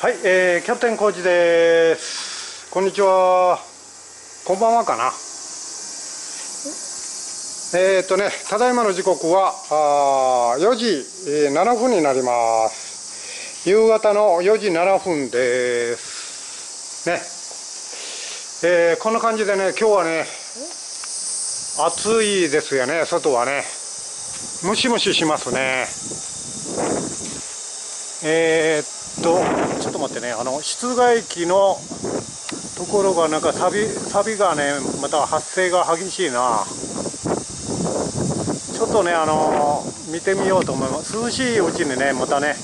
はい、えー、キャプテンコーです。こんにちは。こんばんはかな。えー、っとね、ただいまの時刻はあー4時、えー7分になります。夕方の4時7分です。ね。えーこんな感じでね、今日はね、暑いですよね、外はね。ムシムシしますね。えーっと、とちょっと待ってね、あの室外機のところがなんか錆び錆びがね、また発生が激しいな。ちょっとね、あの見てみようと思います。涼しいうちにね、またね、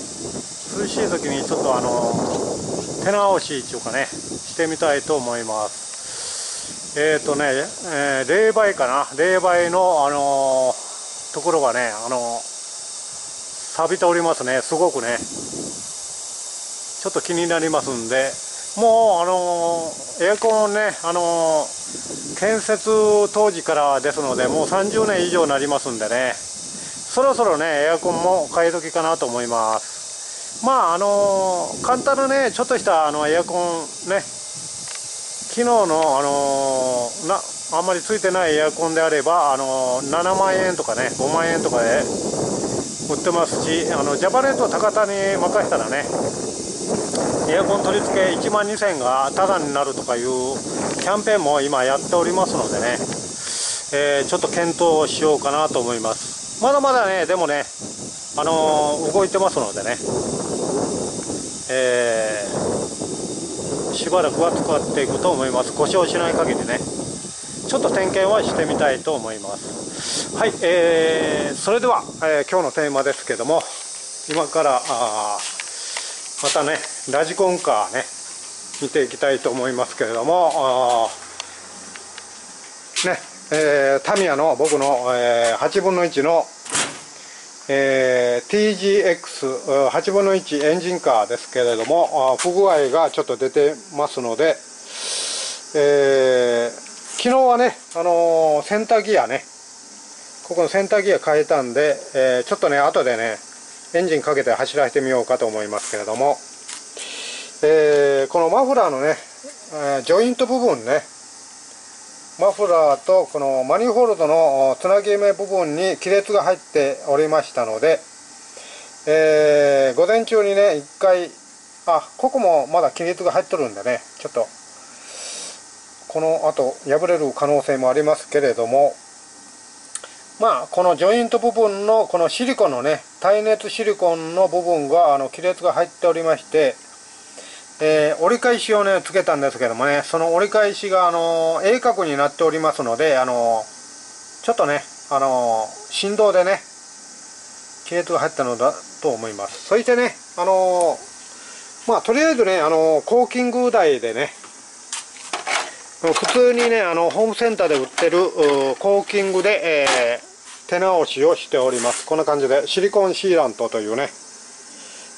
涼しい時にちょっとあの手直しっていうかね、してみたいと思います。えーっとね、えー冷媒かな、冷媒のあのところがね、あの錆びておりますね、すごくね。ちょっと気になりますんで、もう、あのエアコンね、あの建設当時からですので、もう30年以上になりますんでね、そろそろね、エアコンも買い時かなと思います。まあ、あの簡単なね、ちょっとしたあのエアコンね、昨日の、あのなあんまりついてないエアコンであれば、あの7万円とかね、5万円とかで売ってますし、あのジャパネット高田に任せたらね、エアコン取り付け1万2000がタダになるとかいうキャンペーンも今やっておりますのでね、えーちょっと検討しようかなと思います。まだまだね、でもね、あのー動いてますのでね、えーしばらくは使っていくと思います。故障しない限りね。ちょっと点検はしてみたいと思います。はい、えーそれでは、えー今日のテーマですけども、今から、あまたね、ラジコンカーね、見ていきたいと思いますけれども、ね、えータミヤの僕の、えー8分の1の、えー TGX8 分の1エンジンカーですけれども、不具合がちょっと出てますので、えー昨日はね、あのーセンターギアね、ここのセンターギア変えたんで、えーちょっとね、後でね、エンジンかけて走らせてみようかと思いますけれども、えーこのマフラーのね、えージョイント部分ね、マフラーとこのマニホールドのつなぎ目部分に亀裂が入っておりましたので、えー午前中にね、一回、あ、ここもまだ亀裂が入っとるんでね、ちょっと、この後破れる可能性もありますけれども、まあ、このジョイント部分のこのシリコンのね、耐熱シリコンの部分が、あの、亀裂が入っておりまして、えー折り返しをね、つけたんですけどもね、その折り返しが、あの、鋭角になっておりますので、あの、ちょっとね、あの、振動でね、亀裂が入ったのだと思います。そしてね、あの、まあ、とりあえずね、あの、コーキング台でね、普通にね、あの、ホームセンターで売ってる、コーキングで、えー手直しをしております。こんな感じで、シリコンシーラントというね、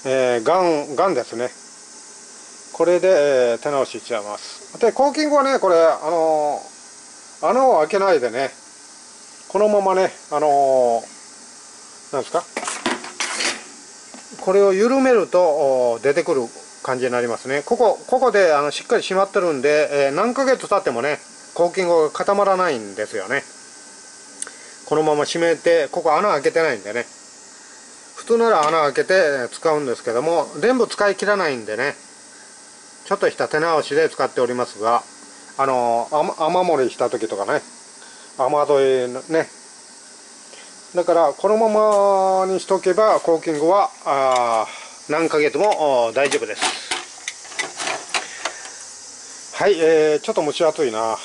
えーガン、ガンですね。これで、えー手直ししちゃいます。で、コーキングはね、これ、あのー穴を開けないでね、このままね、あのーなんですか、これを緩めると出てくる感じになりますね。ここ、ここであのしっかり締まってるんで、えー何ヶ月経ってもね、コーキングが固まらないんですよね。このまま締めて、ここ穴開けてないんでね。普通なら穴開けて使うんですけども、全部使い切らないんでね、ちょっとした手直しで使っておりますが、あのー雨雨漏りした時とかね、雨どいね、だからこのままにしとけばコーキングは何ヶ月も大丈夫ですはい、えーちょっと蒸し暑いな。は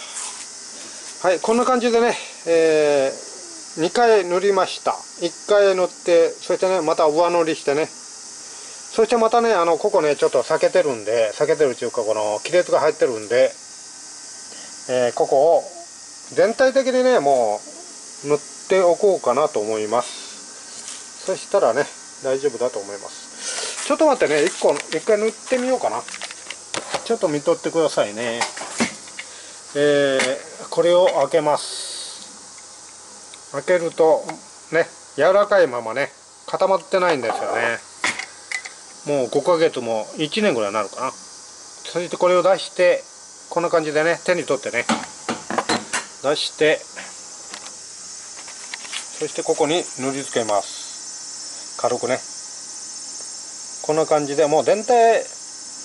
いこんな感じでね、え2回塗りました。1回塗ってそしてねまた上塗りしてね。そしてまたねあのここねちょっと避けてるんで避けてるっていうかこの亀裂が入ってるんで、えーここを全体的にねもう塗っておこうかなと思います。そしたらね大丈夫だと思います。ちょっと待ってね1個一回塗ってみようかな。ちょっと見とってくださいね。えーこれを開けます。開けるとね柔らかいままね固まってないんですよね。もう5ヶ月も1年ぐらいになるかな。そしてこれを出してこんな感じでね手に取ってね。出してそしてここに塗り付けます。軽くね。こんな感じでもう全体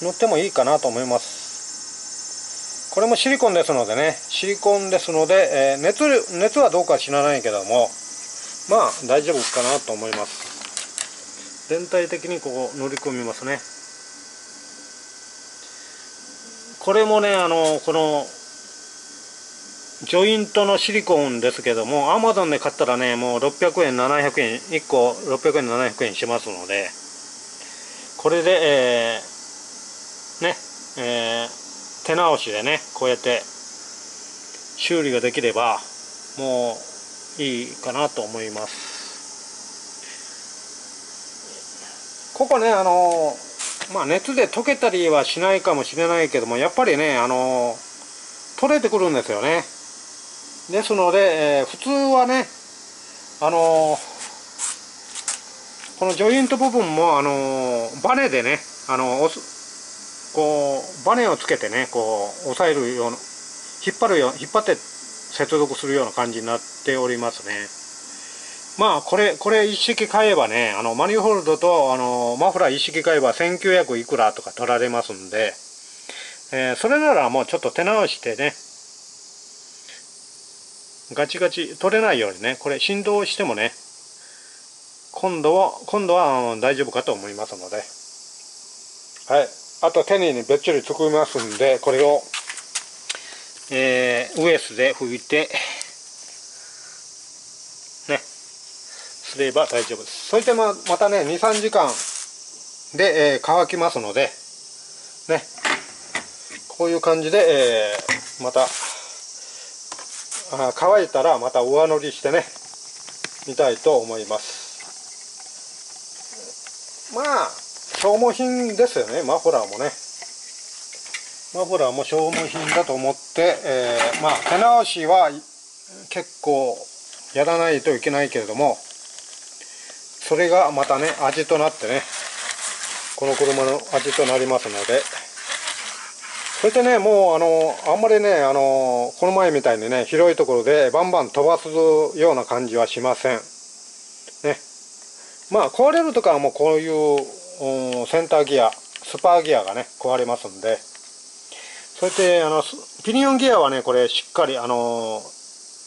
塗ってもいいかなと思います。これもシリコンですのでね。シリコンですので、えー、熱熱はどうか知らないけどもまあ大丈夫かなと思います。全体的にこう塗り込みますね。これもねあのこのジョイントのシリコンですけどもアマゾンで買ったらねもう600円700円1個600円700円しますのでこれで、えー、ね、えー、手直しでねこうやって修理ができればもういいかなと思います。ここねあのまあ熱で溶けたりはしないかもしれないけどもやっぱりねあの取れてくるんですよね。ですので、えー、普通はねあのこのジョイント部分もあのバネでねあの押すこうバネをつけてねこう押さえるような引っ張るよ引っ張って接続するような感じになっておりますね。まあこれこれ一式買えばねあのマニホールドとあのマフラー一式買えば1900いくらとか取られますんで、えー、それならもうちょっと手直してねガチガチ取れないようにねこれ振動してもね今度は今度は大丈夫かと思いますので。はい。あと手にねべっちりつくみますんでこれをえー、ウエスで拭いてねすれば大丈夫です。そしてままたね23時間で、えー、乾きますのでねこういう感じで、えー、またあ乾いたらまた上塗りしてね見たいと思います。まあ消耗品ですよね。マフラーもね。マフラーも消耗品だと思って、えー、まあ手直しは結構やらないといけないけれどもそれがまたね味となってねこの車の味となりますのでそしてねもうあのあんまりねあのこの前みたいにね広いところでバンバン飛ばすような感じはしません。ね。まあ壊れるとかはもうこういうセンターギアスパーギアがね壊れますんで。そしてあのピニオンギアはねこれしっかりあの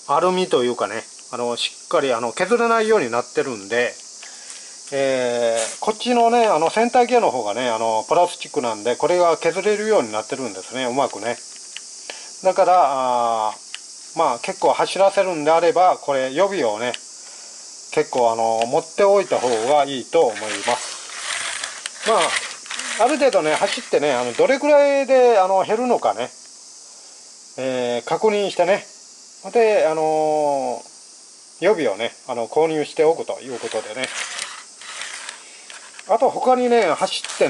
アルミというかねあのしっかりあの削れないようになってるんで、えー、こっちのねあのセンターギアの方がねあのプラスチックなんでこれが削れるようになってるんですねうまくね。だからあまあ結構走らせるんであればこれ予備をね結構あの持っておいた方がいいと思います。まあある程度ね走ってねあのどれくらいであの減るのかね、えー、確認してね。であのー、予備をねあの購入しておくということでね。あと他にね走って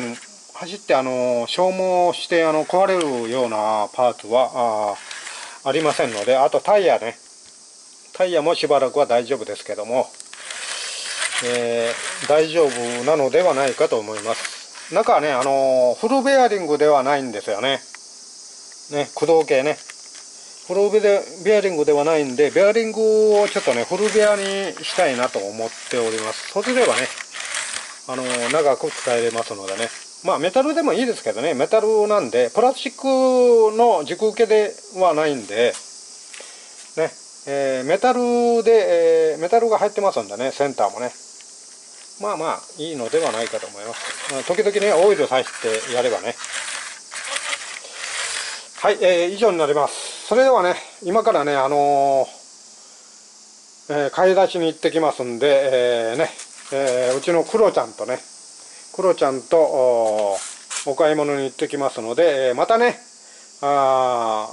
走ってあの消耗してあの壊れるようなパーツはあありませんのであとタイヤね。タイヤもしばらくは大丈夫ですけども、えー、大丈夫なのではないかと思います中はね、あの、フルベアリングではないんですよね。ね、駆動系ね。フルベアリングではないんで、ベアリングをちょっとね、フルベアにしたいなと思っております。そうすればね、あの、長く使えれますのでね。まあ、メタルでもいいですけどね、メタルなんで、プラスチックの軸受けではないんで、ね、えー、メタルで、えー、メタルが入ってますんでね、センターもね。まあまあいいのではないかと思います、まあ、時々ねオイルをさしてやればね。はい、えー、以上になります。それではね今からねあのー、えー、買い出しに行ってきますんで、えー、ね、え、うちのクロちゃんとねクロちゃんとお買い物に行ってきますので、またねあ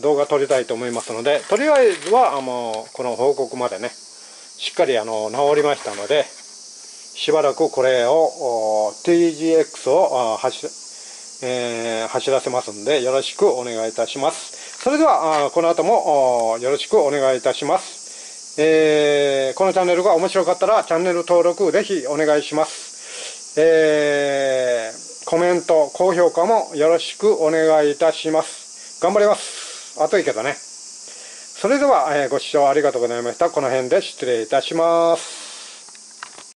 動画撮りたいと思いますのでとりあえずはもうこの報告までねしっかりあの治りましたのでしばらくこれを TGX を走,、えー、走らせますんでよろしくお願いいたしますそれではこの後もよろしくお願いいたします、えー、このチャンネルが面白かったらチャンネル登録ぜひお願いしますえー、コメント、高評価もよろしくお願いいたします。頑張ります。暑いけどね。それでは、え、ご視聴ありがとうございました。この辺で失礼いたします。